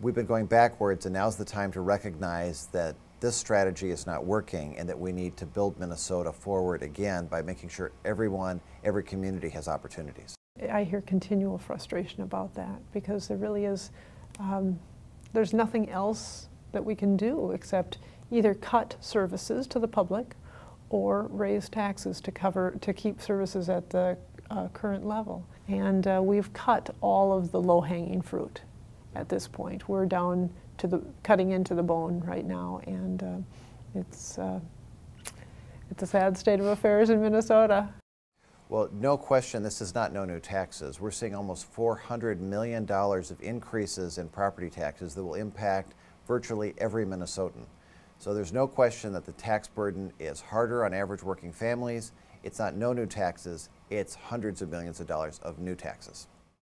we've been going backwards, and now's the time to recognize that this strategy is not working and that we need to build Minnesota forward again by making sure everyone, every community has opportunities. I hear continual frustration about that because there really is, um, there's nothing else that we can do except either cut services to the public or raise taxes to cover, to keep services at the uh, current level. And uh, we've cut all of the low-hanging fruit at this point. We're down to the, cutting into the bone right now and uh, it's, uh, it's a sad state of affairs in Minnesota. Well, no question, this is not no new taxes. We're seeing almost $400 million of increases in property taxes that will impact virtually every Minnesotan. So there's no question that the tax burden is harder on average working families. It's not no new taxes, it's hundreds of millions of dollars of new taxes.